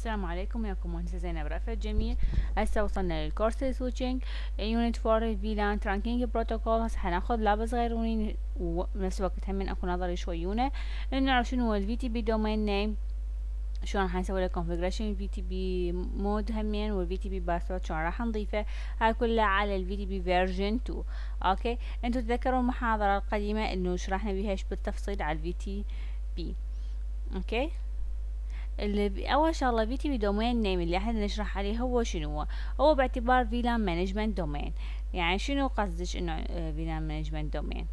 السلام عليكم. وياكم مهندسة زينب رأفت جميل. هسه وصلنا لل course switching unit four VLAN trunking protocol هسه حناخذ lab صغيروني ونفس الوقت هم اكو نظري شويونة نعرف شنو هو ال VTP domain name شلون راح نسوي له configuration ال VTP mode همين وال VTP password شلون راح نضيفه. هاي كلها على ال VTP version 2 OK؟ انتو تذكروا المحاضرة القديمة إنه شرحنا بيها بالتفصيل على ال VT P OK؟ اللي أول شغله VTP domain name اللي إحنا نشرح عليه هو شنو؟ هو هو باعتبار VLAN management domain يعني شنو قصدك إنه VLAN management domain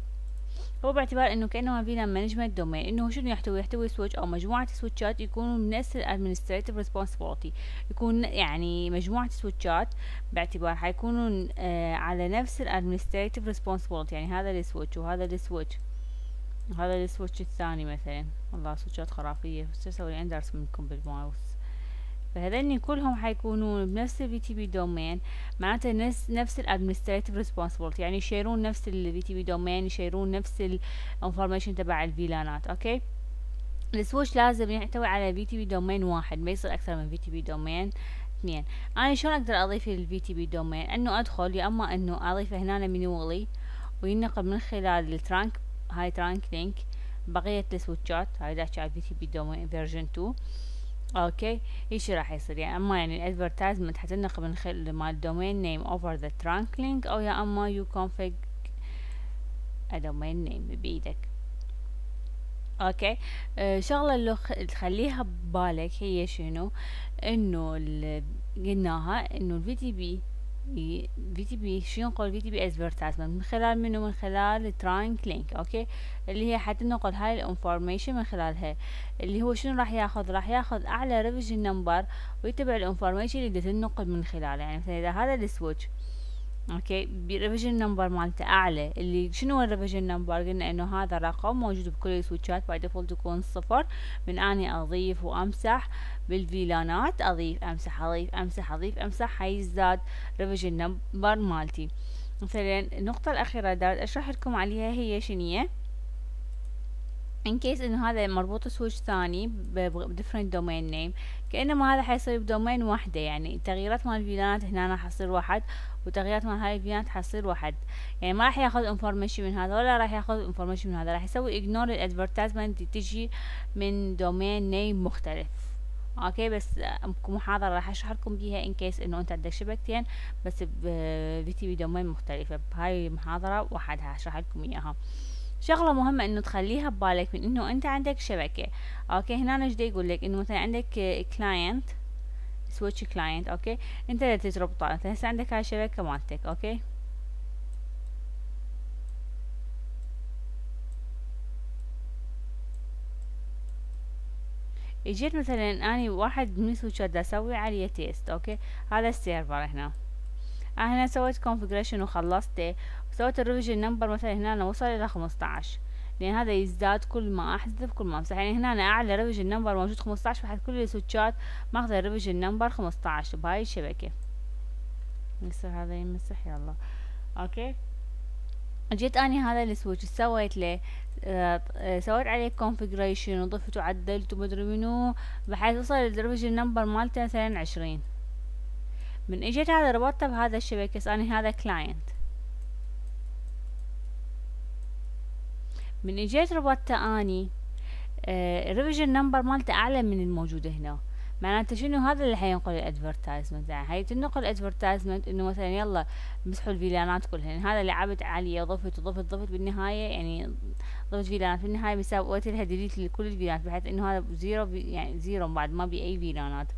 هو باعتبار إنه كأنه VLAN management domain إنه شنو يحتوي؟ يحتوي switch أو مجموعة سويتشات يكونوا من نفس ال administrative responsibility يكون يعني مجموعة سويتشات باعتبار حيكونوا آه على نفس ال administrative responsibility يعني هذا ال switch وهذا ال switch هذا ال switch الثاني مثلا. والله سويتشات خرافية. بس أسوي اندرس منكم بالماوس. فهذني كلهم حيكونون بنفس ال VTP domain معناته نفس نفس ال administrative responsibility يعني يشيرون نفس ال VTP domain يشيرون نفس ال information تبع الفيلانات. OK؟ ال switch لازم يحتوي على VTP domain واحد ما يصير أكثر من VTP domain اثنين. أنا شلون أقدر أضيف ال VTP domain إنه أدخل يا أما إنه أضيفه هنا manually وينقل من خلال ال trunk هاي trunk link بقية السويتشات هاي داش على VTP domain version 2 OK؟ إيش راح يصير. يعني أما يعني ال advertisement حتنقل من خلال مال ال domain name over the trunk link أو يا أما you config domain name بإيدك. OK؟ آه شغلة اللي تخليها ببالك هي شنو؟ إنه قلناها إنه ال VTP VTP شو ينقل VTP advertisement من خلال منو؟ من خلال trunk link OK؟ اللي هي حتنقل هاي ال information من خلالها. اللي هو شنو راح ياخذ؟ راح ياخذ أعلى revision number ويتبع ال information اللي تنقل من خلاله يعني مثلا إذا هذا ال switch OK؟ ب revision number مالته أعلى. اللي شنو هو ال revision number قلنا إنه هذا رقم موجود بكل السويتشات by default يكون صفر. من أني أضيف وأمسح بالفيلانات أضيف أمسح أضيف أمسح أضيف أمسح حيزداد revision number مالتي. مثلا النقطة الأخيرة دارت أشرح لكم عليها هي شنية in case إنه هذا مربوط switch ثاني ب different domain name كانما هذا حيصير ب domain واحدة يعني. التغييرات مال الفيلانات هنا راح يصير واحد وتغييرات مال هاي الفيلانات حتصير واحد. يعني ما راح ياخذ information من هذا ولا راح ياخذ information من هذا راح يسوي ignore ال advertisement تجي من domain name مختلف. OK؟ بس محاضرة راح اشرح لكم بيها in case إنه أنت عندك شبكتين بس VTP domain مختلفة. بهاي المحاضرة وحدها اشرح لكم إياها. شغلة مهمة إنه تخليها ببالك من إنه أنت عندك شبكة OK؟ هنا إيش يقول لك؟ إنه مثلا عندك client switch client OK؟ أنت اللي تربطه أنت هسه عندك هاي الشبكة مالتك OK؟ إجيت مثلا أني واحد من ال switches أسوي عليه test okay؟ هذا ال server هنا. أنا سويت configuration وخلصته. سويت ال revision number مثلا هنا أنا وصل إلى خمسطعش لأن هذا يزداد كل ما أحذف كل ما أمسح. يعني هنا أنا أعلى revision number موجود خمسطعش بحيث كل ال switches ماخذ ال revision number خمسطعش بهاي الشبكة. يصير هذا يمسح يلا. okay. جيت اني هذا ال switch سويت له آه سويت عليه configuration وضفت وعدلت ومدري منو بحيث وصل ال revision number مالته مثلا عشرين. من إجيت هذا ربطته بهذا الشبكة اني هذا client من اجيت ربطته اني ال revision number مالته أعلى من الموجودة هنا. معناته شنو؟ هذا اللي حينقل ال advertisement يعني هي تنقل ال advertisement إنه مثلا يلا مسحوا ال VLANات كلها يعني هذا اللي عبت عليه ضفت وضفت ضفت بالنهاية يعني ضفت VLANات بالنهاية سويت لها delete لكل ال VLANات بحيث إنه هذا zero يعني zero بعد ما بي اي VLANات.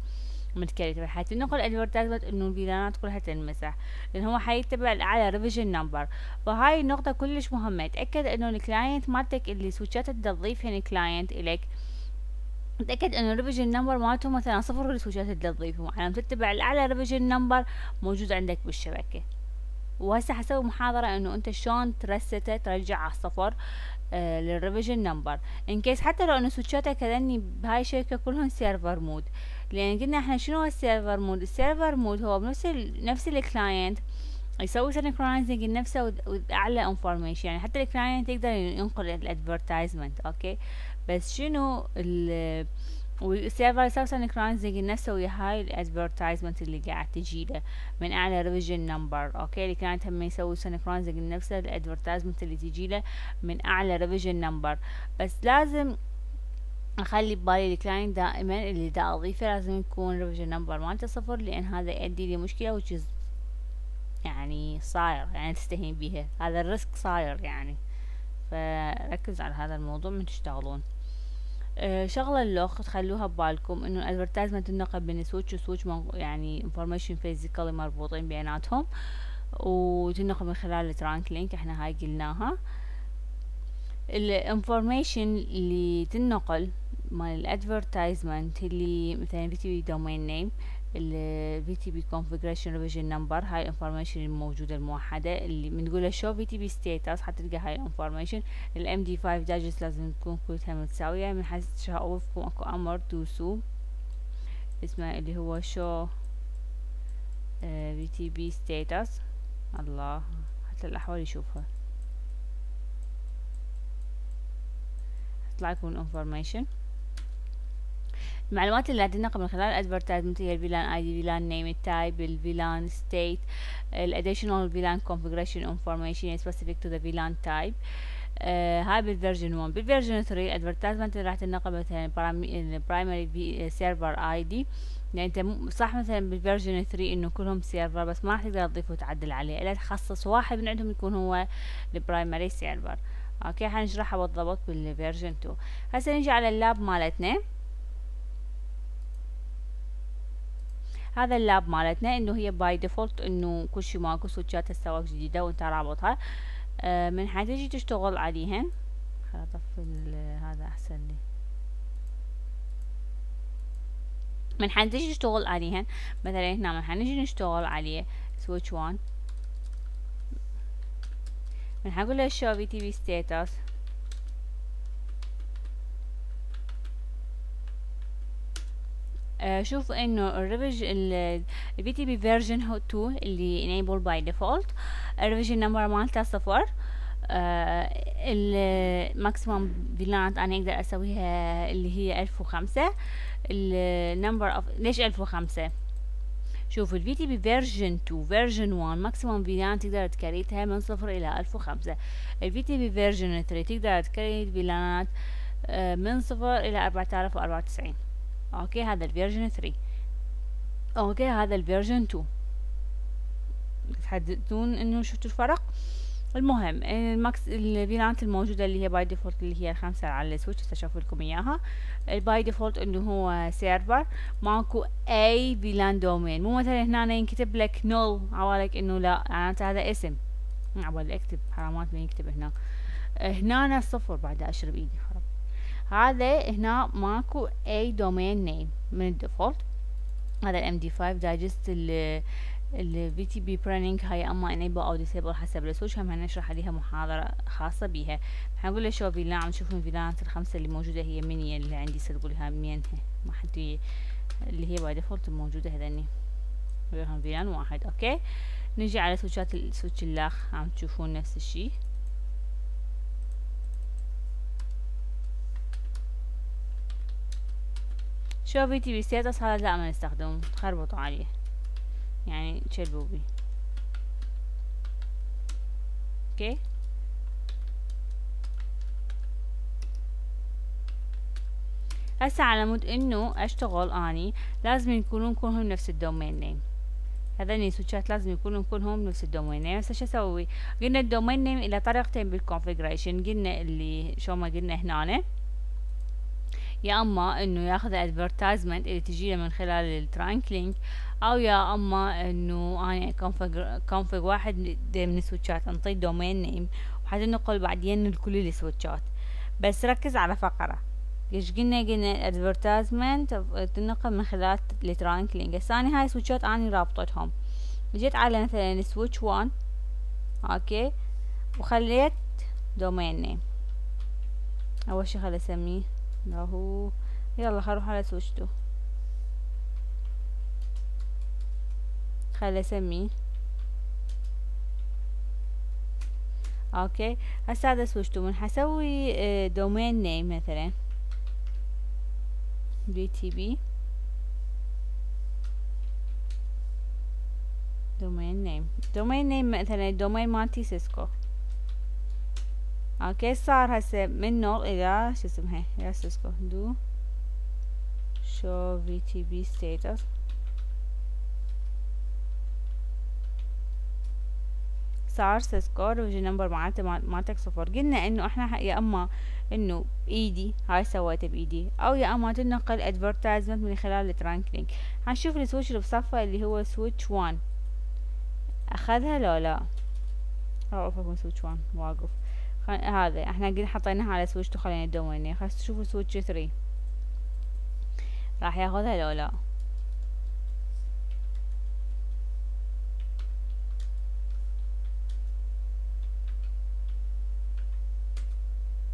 متكررة بحيث تنقل ال advertisement إنه ال VLANات كلها تنمسح لأن هو حيتبع الاعلى revision number فهاي النقطة كلش مهمة. تأكد إنه ال client مالتك اللي switches تضيفهن ال client إلك. تأكد إنه ال revision number مالته مثلا صفر ال switches اللي تضيفهم على تتبع الأعلى revision number موجود عندك بالشبكة. وهسه حسوي محاضرة إنه أنت شلون ت reset ه ترجع على الصفر لل revision number in case حتى لو إنه switchاتك هذني بهاي الشركة كلهم server mode لأن قلنا إحنا شنو ال server mode؟ ال server mode هو بنفس ال نفس ال client يسوي synchronizing لنفسه أعلى information يعني حتى ال client يقدر ينقل ال advertisement okay؟ بس شنو والسيرفر يسوي سنكرايزنج نفسه ويا هاي الادفرتايزمنت اللي قاعد تجيله من أعلى ريفيجن نمبر أوكي؟ اللي كانت هم يسوي سنكرايزنج نفسه الادفرتايزمنت اللي تجيله من أعلى ريفيجن نمبر بس لازم اخلي ببالي الكلاينت دائما اللي دا أضيفه لازم يكون ريفيجن نمبر مالته صفر لأن هذا يؤدي لي is يعني صاير يعني تستهين بيها. هذا الريسك صاير يعني. فركز على هذا الموضوع من تشتغلون. أه شغلة اللوخ تخلوها ببالكم إنه ال advertisement تنقل بين switch و switch يعني information physically مربوطين بيناتهم. وتنقل من خلال ال trunk link إحنا هاي قلناها. ال information اللي تنقل مال ال advertisement اللي مثلا VTP domain name ال VTP configuration revision number هاي ال information الموجودة الموحدة اللي بنقولها show VTP status حتلقى هاي ال information ال MD5 داجس لازم تكون كلها متساوية من حيث تشوفكم أكو أمر دوسو اسمه اللي هو show uh, VTP status. الله حتى الأحوال يشوفها. تطلع لكم الانفورميشن المعلومات اللي تنقل من خلال الادفرتايزمنت هي الفيلان اي دي فيلان نيم التايب الفيلان ستيت ال additional VLAN configuration information specific to the VLAN type. آه هاي بال version 1 بال version 3 ال advertisement راح تنقل مثلا ال primary server ID يعني أنت صح مثلا بال version 3 إنه كلهم server بس ما راح تقدر تضيف وتعدل عليه. إلا تخصص واحد من عندهم يكون هو ال primary server okay حنشرحها بالضبط بال version 2 هسه نجي على ال lab مالتنا هذا ال lab مالتنا إنه هي by default إنه كل شي ماكو switches هسه جديدة وإنت رابطها آه من حتجي تشتغل عليهن. خل اطفي هذا أحسن لي. من حنجي تشتغل عليهن مثلا هنا من حنجي نشتغل عليه switch 1 من حنقول له show VTP status آه شوف إنه ال revision ال VTP version 2 اللي enable by default. ال revision number مالته صفر. آه ال maximum VLANات أنا أقدر أسويها اللي هي ألف وخمسة. ال number of ليش ألف وخمسة؟ شوفوا ال VTP version 2 version 1 maximum VLAN تقدر ت create ها من صفر إلى ألف وخمسة. ال VTP version 3 تقدر ت create VLANات آه من صفر إلى أربعة آلاف وأربعة وتسعين. أوكي هذا الفيرجن 3 أوكي هذا الفيرجن 2 تحددون إنه شفتوا الفرق؟ المهم الماكس الفيلانات الموجودة اللي هي باي ديفولت اللي هي الخمسة على السويتش أشوف لكم إياها. الباي ديفولت انه هو سيرفر ماكو أي فيلان دومين. مو مثلا هنا ينكتب لك نول عوالك إنه لا معناته هذا اسم. عوال أكتب حرامات ما يكتب هنا. هنا صفر بعد أشرب إيدي خرب هذا هنا ماكو أي دومين نيم من الديفولت هذا الام دي 5 دايجست الفي تي بي بريننج هاي أما انيبل أو ديسيبل حسب السويتش هم هنشرح عليها محاضرة خاصة بيها. حنقول له شو فيلان عم تشوفون الفيلانات الخمسة اللي موجودة هي مني اللي عندي سأقول لها منين ما حد اللي هي باي ديفولت الموجودة هذني. وياهم VLAN واحد okay؟ نجي على switches ال switch الاخ عم تشوفون نفس الشي. show VTP status هذا لا ما نستخدمه تخربطوا عليه. يعني تشلبوا بيه okay هسه على مود إنه أشتغل أني لازم يكونون كلهم نفس الـ domain name هذني switches لازم يكونون كلهم نفس الـ domain name هسه شو أسوي قلنا الـ domain name إلى طريقتين بالـ configuration قلنا اللي show ما قلنا هنا. يا أما إنه ياخذ advertisement اللي تجي من خلال الـ trunk link أو يا أما إنه أنا configure واحد من الـ switches أنطي domain name وحتنقل بعدين لكل ال switches. بس ركز على فقرة. إيش قلنا؟ قلنا advertisement تنقل من خلال الـ trunk link الثاني هاي switches اني رابطتهم. جيت على مثلا switch 1 okay؟ وخليت domain name أول شي خل أسميه. اهو يلا هروح على switch 2 خل اسميه okay. هسه هذا switch 2 من حسوي domain name مثلا. VTP domain name domain name مثلا الـ domain مالتي سيسكو. okay صار هسه من null إلى شو اسمها إلى سيسكو do. show VTP status صار سيسكو revision number معناته مالتك صفر. قلنا إنه إحنا يا أما إنه بايدي هاي سويته بايدي أو يا أما تنقل advertisement من خلال الـ trunk link. هنشوف الـ switch اللي بصفه اللي هو switch 1 أخذها لو لا؟ اوقف switch 1 واقف. هذا إحنا قلنا حطيناها على switch 2 خلينا ندون خلاص تشوفوا switch 3 راح ياخذها لو لا.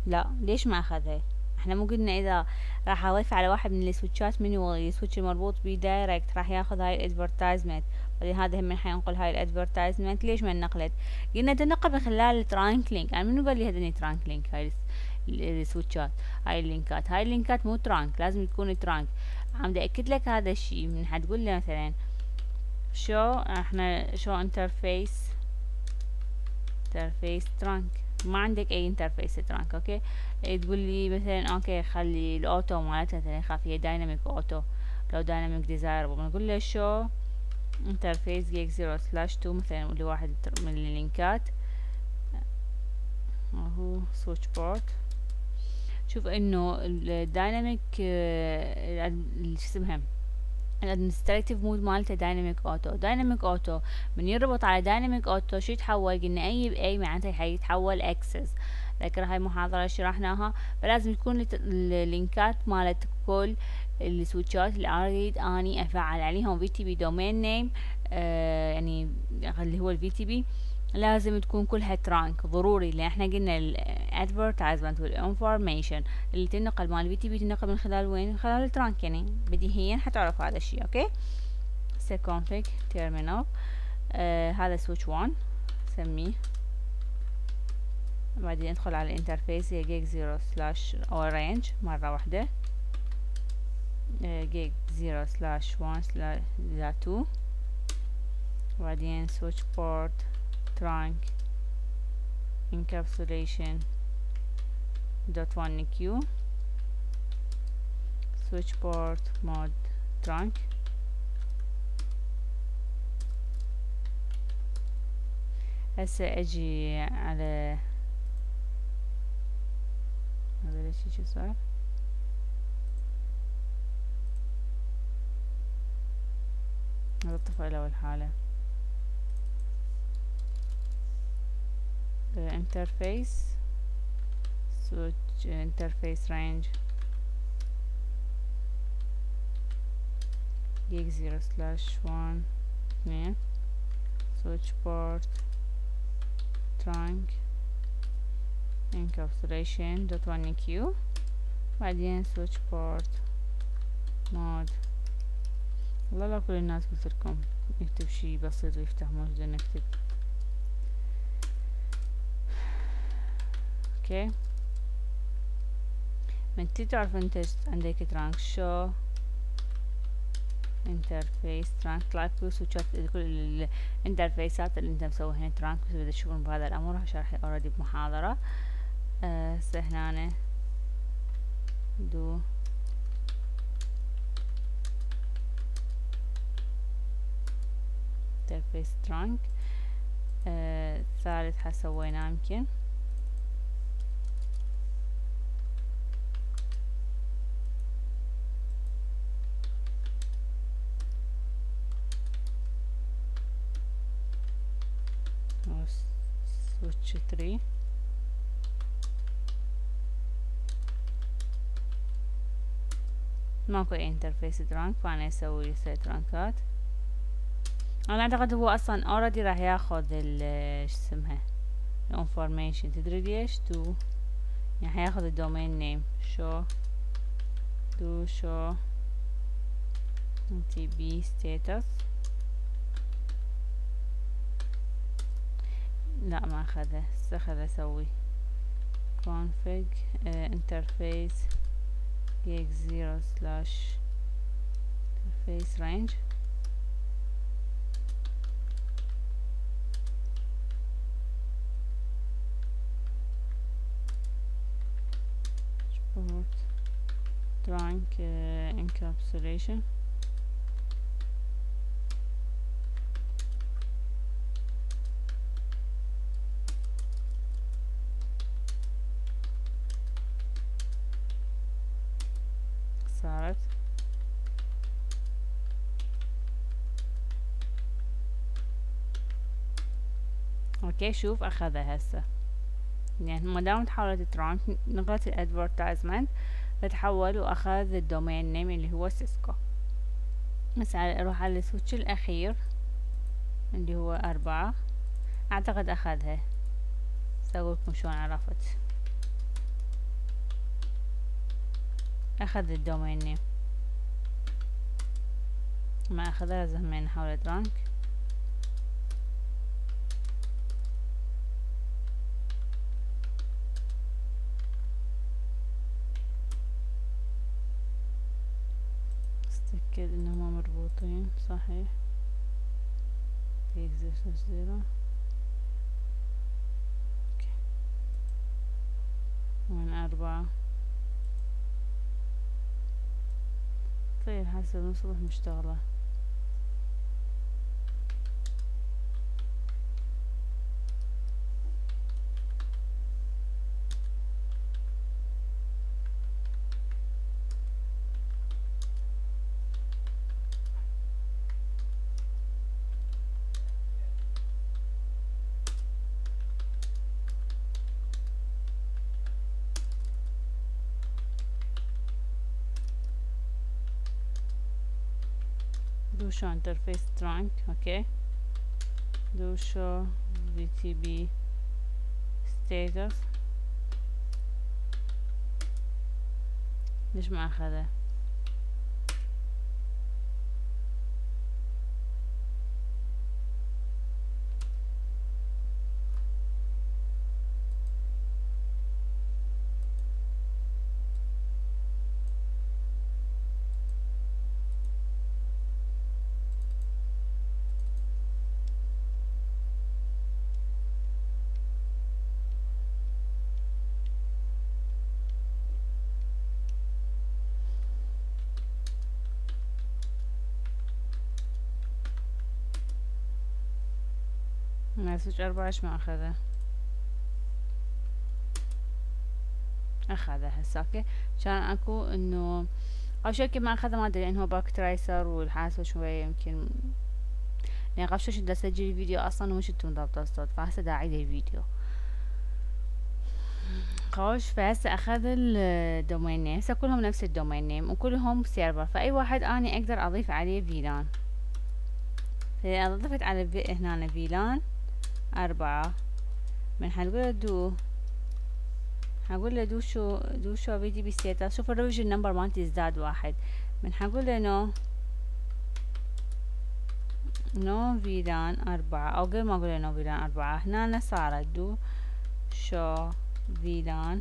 لا ليش ما أخذها؟ إحنا مو قلنا إذا راح اضيف على واحد من الـ switches منو الـ switch المربوط بيه direct راح ياخذ هاي الـ advertisement بعدين هذا هم حينقل هاي الـ advertisement ليش ما نقلت قلنا تنقل من خلال الـ trunk link أنا منو قال لي هذني trunk link هاي الـ switches. هاي اللينكات. هاي اللينكات مو trunk لازم يكون trunk عم بدي اكد لك هذا الشيء من حتقول لي مثلا show إحنا show interface interface trunk ما عندك أي interface trunk okay؟ تقول لي مثلا okay خلي الـ auto مالتها مثلا خافية dynamic auto لو dynamic desirable بنقول له show؟ interface gig zero slash two مثلا لواحد من الـ linkات. أهو switch port شوف إنه الـ dynamic آه، شو اسمها؟ الـ administrative mode مالته dynamic auto dynamic auto من يربط على dynamic auto شو يتحول؟ قلنا أي باي معناته حيتحول access ذكر هاي المحاضرة شرحناها. فلازم تكون الـ linkات مالت كل الـ switches اللي اريد أني أفعل عليهم VTP domain name يعني اللي هو الـ VTP لازم تكون كلها trunk ضروري لأن إحنا قلنا الـ advertisement والـ information اللي تنقل مال VTP تنقل من خلال وين؟ من خلال الـ trunk يعني بديهيا حتعرف هذا الشيء okay؟ سي config terminal آه هذا switch 1 سميه. بعدين ندخل على الـ interface هي gig zero slash أو range مرة واحدة. جيج زيرو سلاش 1 سلاش 2 وبعدين switch port trunk encapsulation dot one q switch port mode trunk هسه اجي على هذا ليش شو صار هذا طفى الأول حالة interface switch interface range gig 0 slash 1 اثنين switch port trunk encapsulation dot one EQ بعدين switch port mode والله لا كل الناس مثلكم يكتب شي بسيط ويفتح موجود نكتب. أوكي. من تي تعرف انت عندك ترانك شو؟ انترفيس ترانك طلعت كل سويتشات كل الانترفيسات اللي انت مسويها ترانك بس بدك تشوفون بهذا الأمر شرحي اوريدي بمحاضرة. هسه آه هنا دو انترفيس ترانك آه ثالث حسويناه يمكن. Switch 3 ماكو انترفيس ترانك فأنا أسوي سي ترانكات أنا أعتقد هو أصلا اوريدي راح ياخذ ال شو اسمها الانفورميشن تدري ليش؟ تو يعني حياخذ الدومين نيم شو دو شو تي بي ستاتس لا ما أخذه. استخذ أسوي؟ config uh, interface x 0 slash interface range. Trunk uh, encapsulation. صارت okay شوف أخذها هسه. يعني ما دام تحولت trunk نقل الـ advertisement فتحول وأخذ الـ domain name اللي هو سيسكو. بس أروح على الـ switch الأخير اللي هو أربعة. أعتقد أخذها. سأقولكم شلون عرفت. أخذ الدومين نيم ما أخذها لازم نحول رانك مربوطين صحيح. Exist zero. من أربعة. طيب حسب نصبح مشتغلة do show interface trunk okay do show vtb status ليش ما مسج أربعة إيش ما أخذه أخذه هسه أوكي؟ عشان أكو إنه أو شيء ما أخذه ما أدري لأن هو باك ترايسر والحاسة شوية يمكن يعني قبل دا أسجل الفيديو أصلا ومش أنتم ضابطة الصوت فهسه دا أعيد الفيديو. خوش فهسه أخذ الدومين نيم هسه كلهم نفس الدومين نيم وكلهم سيرفر فأي واحد أني أقدر أضيف عليه فيلان. فإذا ضفت على هنا VLAN أربعة. من حنقول do. حنقول له do show do show VTP status شوف ال revision number مالتي ازداد واحد. من حنقول له no no VLAN أربعة. أو قبل ما أقول له no VLAN أربعة. هنا صارت do show VLAN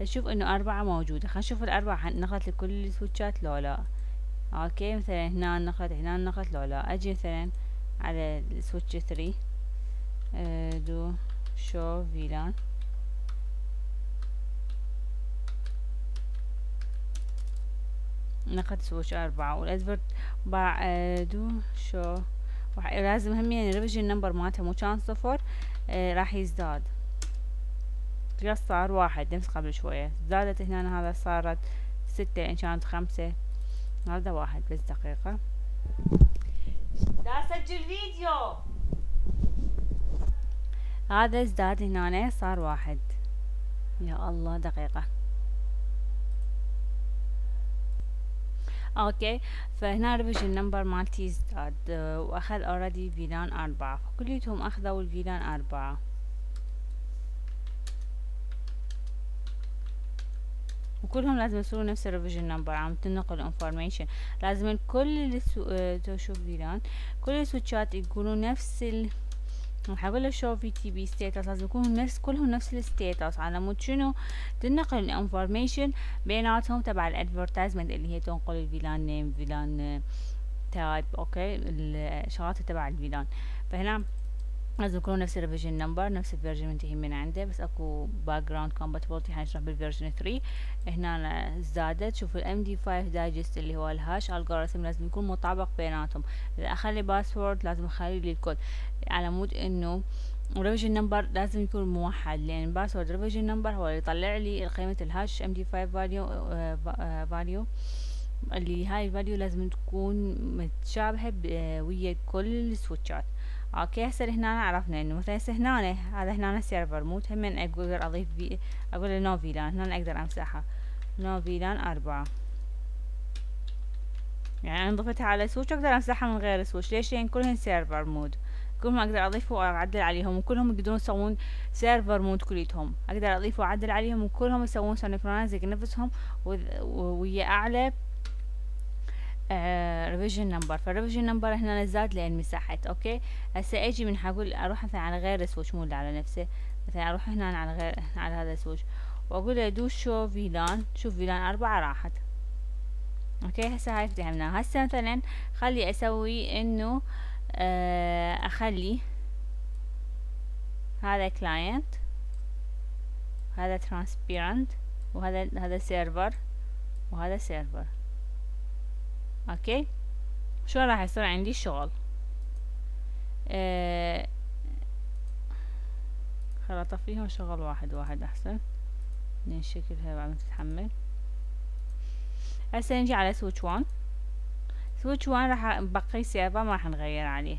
نشوف إنه أربعة موجودة. خلينا نشوف الأربعة. نقلت لكل السويتشات لو لا أوكي مثلا هنا نقلت هنا نقلت لو لا أجي مثلا على السويتش 3 دو شو فيلان نقد سويتش أربعة. والأدفرت بعدو شو. لازم هم يعني الريفيجن نمبر مالته مو كان صفر آه راح يزداد. قص صار واحد. نفس قبل شوية. زادت هنا هذا صارت ستة إن كانت خمسة. هذا واحد بس دقيقة. دا اسجل فيديو هذا ازداد هنا صار واحد. يا الله دقيقة. Okay. فهنا revision number مالتي ازداد. وأخذ already VLAN أربعة. فكليتهم أخذوا ال VLAN أربعة. وكلهم لازم يصيروا نفس ال revision number عم تنقل information لازم الكل اللي تشوف VLAN كل السويتشات يقولوا نفس راح أقول له show VTP status لازم يكون نفس كلهم نفس ال status على مود شنو؟ تنقل ال information بيناتهم تبع ال advertisement اللي هي تنقل ال VLAN name VLAN type okay الشغلات تبع ال VLAN فهنا لازم يكونوا نفس ال revision number نفس ال version منتهي من عنده بس اكو backward compatibility حنشرح بال version 3 هنا زادت. شوف ال MD 5 digest اللي هو ال hash algorithm لازم يكون مطابق بيناتهم. إذا أخلي password لازم أخلي لي الكود. على مود إنه ال revision number لازم يكون موحد لأن password revision number هو اللي يطلع لي قيمة ال hash MD 5 value value اللي هاي ال value لازم تكون متشابهة ويا كل السويتشات okay هسه هنا عرفنا انه مثلا هسه هنا هذا هنا server. مو هم أقدر اضيف بي أقول له no VLAN هنا أقدر امسحها no VLAN اربعة. يعني أنا ضفتها على switch أقدر امسحها من غير switch ليش؟ لأن كلهن server mode. كلهم أقدر اضيف واعدل عليهم. وكلهم يقدرون يسوون server mode كليتهم. أقدر اضيف واعدل عليهم وكلهم يسوون synchronizing نفسهم ويا أعلى revision number فال revision number هنا زاد لأن مسحت okay؟ هسه أجي من حقول أروح مثلا على غير switch مو على نفسه مثلا أروح هنا على غير على هذا ال switch وأقول له do show VLAN شوف VLAN أربعة راحت. okay؟ هسه هاي فهمناها هسه مثلا خلي أسوي إنه آه أخلي هذا client هذا transparent وهذا هذا server وهذا server okay؟ شو راح يصير؟ عندي شغل. آه خل اطفيهم شغل واحد واحد أحسن. لأن شكلها بعد ما تتحمل. هسه نجي على switch 1 switch 1 راح بقي server ما راح نغير عليه.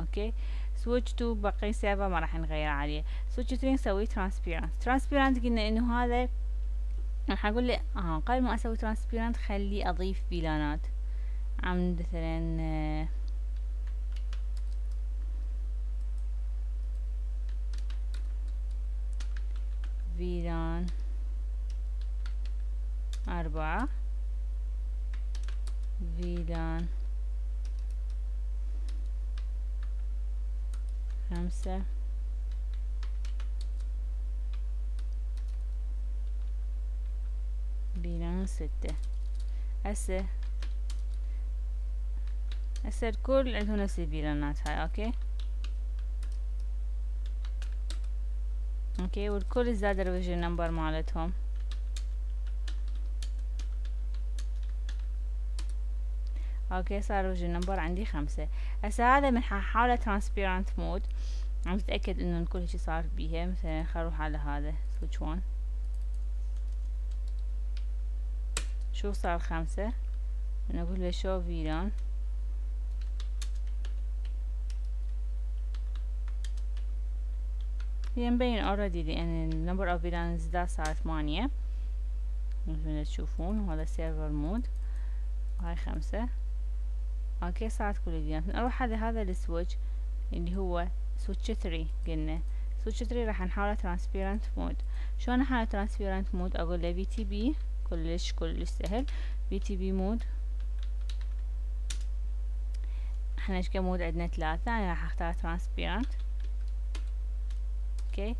okay؟ switch 2 بقي server ما راح نغير عليه. switch 3 نسوي transparent transparent قلنا إنه هذا راح أقول له آه قبل ما أسوي transparent خلي أضيف فيلانات عم مثلا فيلان أربعة فيلان خمسة VLAN ستة. هسه هسه الكل عندهم نفس الفيلانات هاي okay؟ okay والكل زاد ال revision number مالتهم. okay صار revision number عندي خمسة. هسه هذا من حاوله transparent mode عم تتأكد إنه الكل هيجي صار بيها. مثلا خل أروح على هذا. switch 1 شو صار خمسة؟ نقول له show VLAN هي مبين already لأن ال number of VLANs ده صار ثمانية مثل ما تشوفون وهذا server mode وهاي خمسة okay صارت كل الفيلانات نروح على هذا ال switch اللي هو switch three قلنا switch three راح نحاول transparent mode شلون احاول transparent mode أقول له VTP كلش كلش سهل VTP mode إحنا إيش mode عندنا ثلاثة أنا راح اختار transparent okay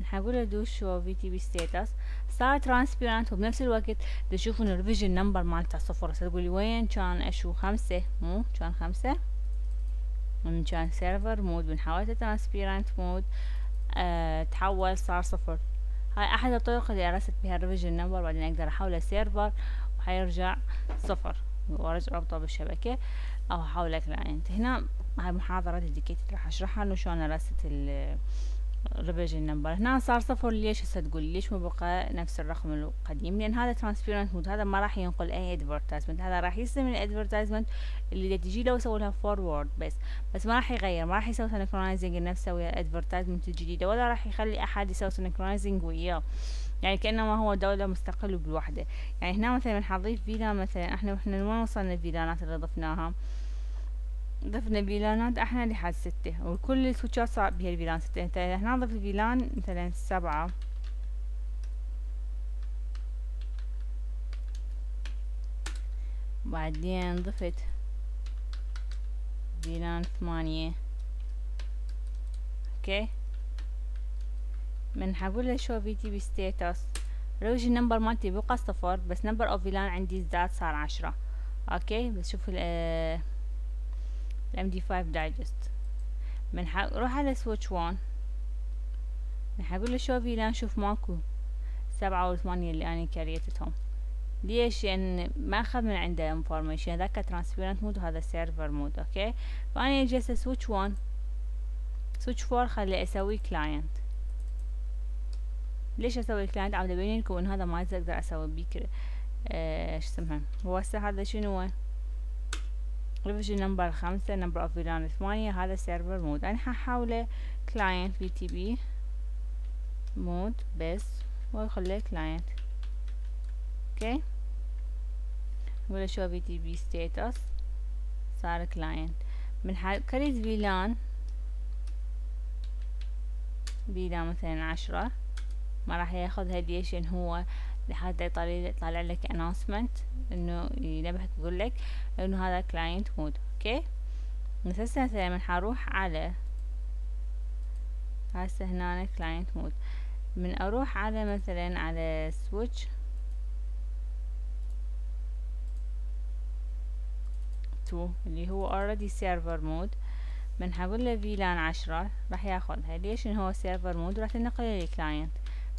نحاول do show VTP status صار transparent وبنفس الوقت تشوفون ال revision number مالته صفر تقولي وين كان اشو خمسة مو كان خمسة من كان server mode من حولته transparent mode أه تحول صار صفر هاي احد الطرق اللي ا reset بها ال revision number بعدين أقدر احوله server وحيرجع صفر وارجع ربطه بالشبكة أو احوله client هنا هاي محاضرة dedicated راح اشرحها انه شلون ا reset ال revision number هنا صار صفر ليش هسه تقول؟ ليش ما بقى نفس الرقم القديم؟ لأن هذا transparent mode هذا ما راح ينقل أي advertisement هذا راح يستلم ال advertisement اللي تجي له ويسوي لها forward بس. بس ما راح يغير ما راح يسوي synchronizing نفسه ويا ال advertisement الجديدة ولا راح يخلي أحد يسوي synchronizing وياه. يعني كأنما هو دولة مستقل بلوحده يعني هنا مثلا حنضيف VLAN مثلا إحنا إحنا وين وصلنا ال VLAN ات اللي ضفناها. ضفنا VLAN ات إحنا لحد ستة. وكل ال switch ات صار بها ال VLAN ستة. انت هنا ضف ال VLAN مثلا سبعة. بعدين ضفت VLAN ثمانية. okay؟ من حقول له show VTP status ريفيجن number مالتي بقى صفر بس نمبر أوف فيلان عندي زاد صار عشرة. أوكي؟ بس شوف الام دي 5 دايجست من روح على سويتش 1 من حقول له شو فيلان شوف ماكو. سبعة وثمانية اللي أنا create تهم ليش؟ لأن ما أخذ من عنده information هذاك transparent mode وهذا server mode okay؟ فأنا أجي switch 1 switch 4 خلي أسوي client ليش أسوي client عم ابين لكم إن هذا ما أقدر أسوي back آه، إيش اسمها؟ هو هسه هذا شنو هو؟ revision number خمسة number of VLAN ثمانية هذا server mode أنا ححوله client VTP mode بس واخليه client okay نقول show VTP status صار client من create VLAN. VLAN مثلا عشرة. ما راح ياخذ addition هو لحتى يطلع يطلع لك announcement إنه ينبهك يقول لك إنه هذا client mode okay؟ هسه مثلا من حروح على هسه هنا client mode من أروح على مثلا على switch two اللي هو already server mode من حقول له VLAN عشرة راح ياخذها. ليش إن هو server mode راح تنقل لل client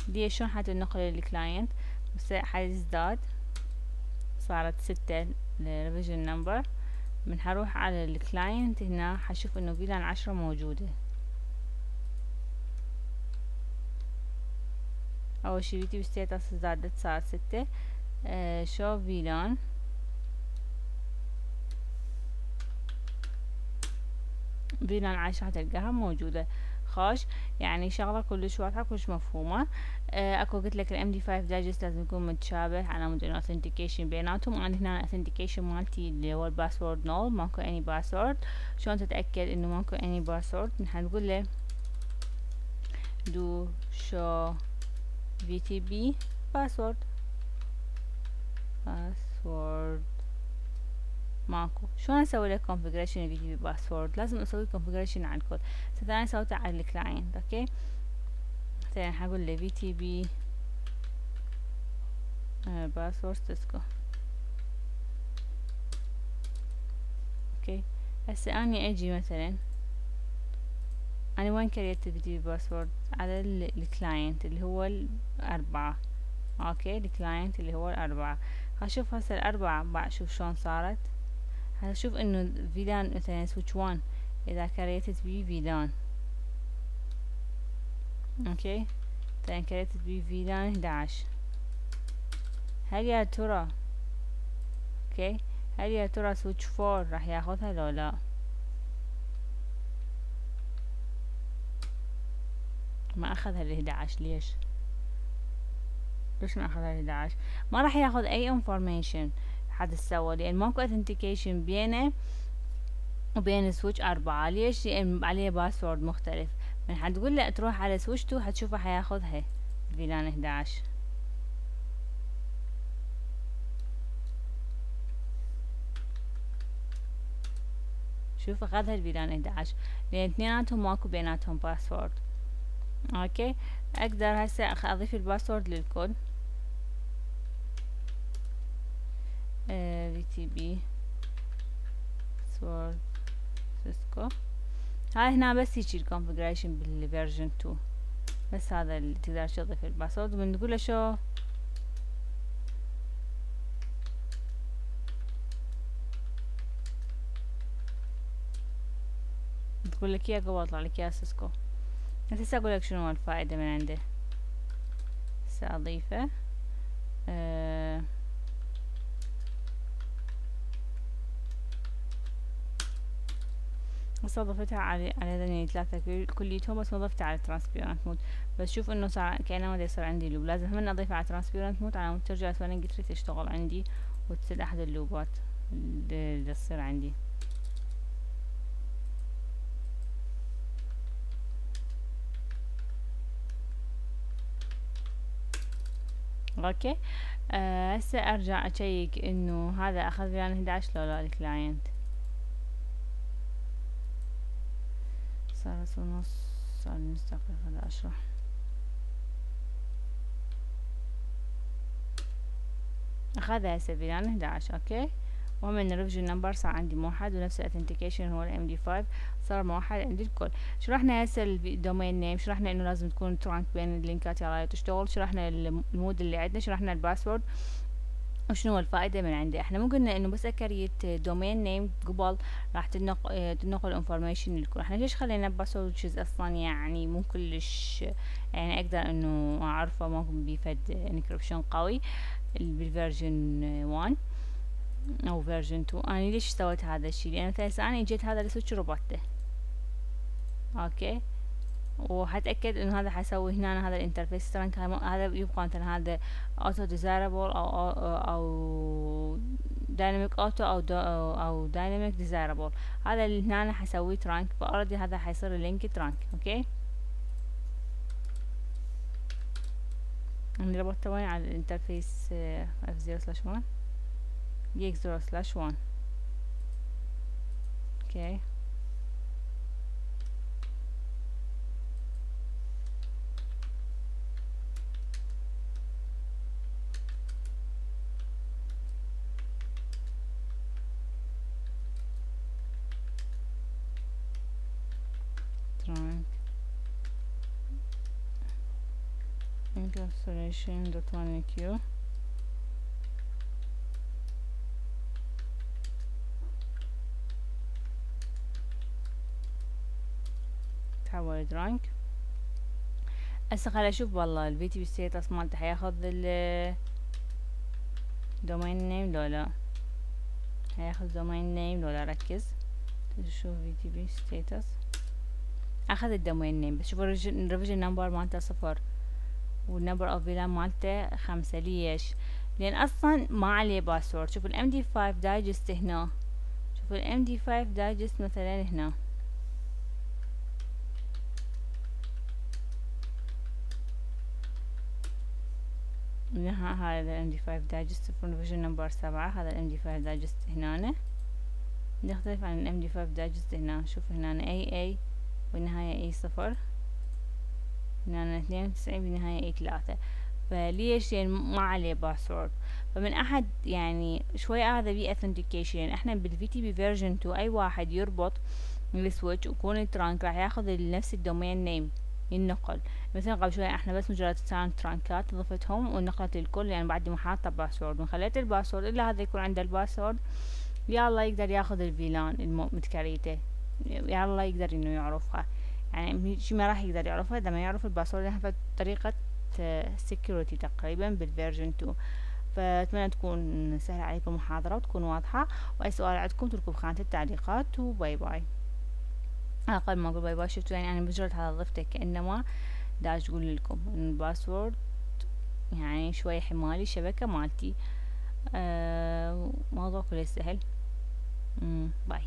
دي شلون حتنقل لل client بس حيزداد صارت ستة ال revision number. من حروح على ال client هنا حشوف إنه VLAN عشرة موجودة. أول شي VTP status زادت صار ستة. show VLAN VLAN عشرة حتلقاها موجودة. النقاش يعني شغلة كلش واضحة كلش مفهومة. آه أكو قلت لك ال MD5 digest لازم يكون متشابه على مود انه authentication بيناتهم. أنا هنا ال authentication مالتي اللي هو ال password null ماكو اني password شلون تتأكد إنه ماكو اني password نحن نقول له do show VTP ماكو. شلون أسوي له configuration VTP password لازم أسوي configuration على الكل أنا سويته على ال client okay؟ مثلا حقول له VTP password cisco okay؟ هسه أني أجي مثلا أنا وين create VTP password على ال client اللي هو الأربعة. okay؟ ال client اللي هو الأربعة. هشوف هسه الأربعة بعد شوف شلون صارت. هشوف إنه VLAN مثلا switch one إذا create ت بي VLAN okay؟ مثلا create ت بي VLAN 11 هل يا ترى؟ okay؟ هل يا ترى switch four راح ياخذها لو لا؟ ما أخذها ال 11 ليش؟ ليش ما أخذها ال 11 ما راح ياخذ أي information حد سوى لأن ماكو authentication بينه وبين switch أربعة. ليش؟ لأن عليه password مختلف. من حتقول له تروح على switch two حتشوفه حياخذها. VLAN 11 شوف اخذها ال VLAN 11 لأن اثنيناتهم ماكو بيناتهم password okay؟ أقدر هسه أضيف ال password للكل VTP password cisco. هاي هنا بس يجي ال configuration بال version 2 بس هذا اللي تقدر تضيف ال password. وبنقول له show؟ تقول لك إياه قبل أطلع لك إياه cisco. هسه أقول لك شنو الفائدة من عنده. هسه اضيفه أه بس ضفتها على على ذني ثلاثة. كليتهم بس ما ضفتها على transparent mode بس شوف إنه صار كأنه ما يصير عندي loop. لازم هم اضيفها على transparent mode على ترجع قلت تشتغل عندي وتصير أحد ال loop ات اللي تصير عندي. okay. آه، هسه آه أرجع أ check إنه هذا أخذ VLAN 11 لو لا ال client صارت ونص نص دقيقة أشرح أخذها هسه VLAN 11 أوكي؟ وهم إن ال revision number صار عندي موحد ونفس ال authentication هو ال MD5 صار موحد عندي الكل. شرحنا هسه ال domain name؟ شرحنا إنه لازم تكون trunk بين اللينكات يلا تشتغل؟ شرحنا ال mode اللي عندنا؟ شرحنا ال password؟ وشنو الفائدة من عنده إحنا مو قلنا إنه بس اكريت domain name قبل راح تنقل تنقل information للكل إحنا ليش خلينا password أصلا يعني مو كلش يعني أقدر إنه أعرفه ما بيفد encryption قوي بال version 1 أو version 2 أنا ليش سويت هذا الشيء لأن مثلا أنا اجيت هذا ال switch ربطته أوكي؟ وحتأكد إنه هذا حسوي هنا هذا ال interface. trunk هذا يبقى مثلا هذا auto desirable أو أو, dynamic auto أو دو أو dynamic desirable هذا اللي هنا حسويه trunk ف already هذا حيصير link trunk أوكي؟ أنا ربطته وين على الانترفيس اف 0 سلاش 1 x 0 slash 1 okay trunk encapsulation dot one q تحول trunk هسه خليني أشوف والله ال VTP status مالته حياخذ ال domain name لو لا حياخذ domain name لو لا ركز شوف VTP status اخذ ال domain name بس شوف ال revision number مالته صفر وال number of VLAN مالته خمسة ليش؟ لأن أصلا ما عليه password. شوف ال MD5 digest هنا. شوف ال MD5 digest مثلا هنا. هذا ال MD5 digest. version number سبعة. هذا ال MD5 digest هنا. يختلف عن ال MD5 digest هنا. شوف هنا AA والنهاية A صفر. هنا اثنين وتسعين بالنهاية A ثلاثة فليش؟ يعني ما عليه password فمن أحد يعني شوية هذا بي authentication يعني إحنا بال VTP version 2 أي واحد يربط ال switch ويكون trunk راح ياخذ نفس ال domain name ينقل مثلا قبل شوية إحنا بس مجرد سوينا ترانكات ضفتهم ونقلت للكل يعني بعد ما حاطة password وخليت ال password إلا هذا يكون عنده ال password يلا يقدر ياخذ ال VLAN المتكريته. يلا يقدر إنه يعرفها. يعني شي ما راح يقدر يعرفها. ما يعرف ال password إحنا طريقة security تقريبا بال version 2 فأتمنى تكون سهلة عليكم المحاضرة وتكون واضحة. وأي سؤال عندكم تركوا بخانة التعليقات. و bye bye. أنا قبل ما أقول bye bye. شفتوا يعني أنا مجرد هذا ضفته كأنما داش أقول لكم إن ال password يعني شوي حمالي شبكة مالتي. آه موضوع كله سهل. باي.